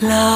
love.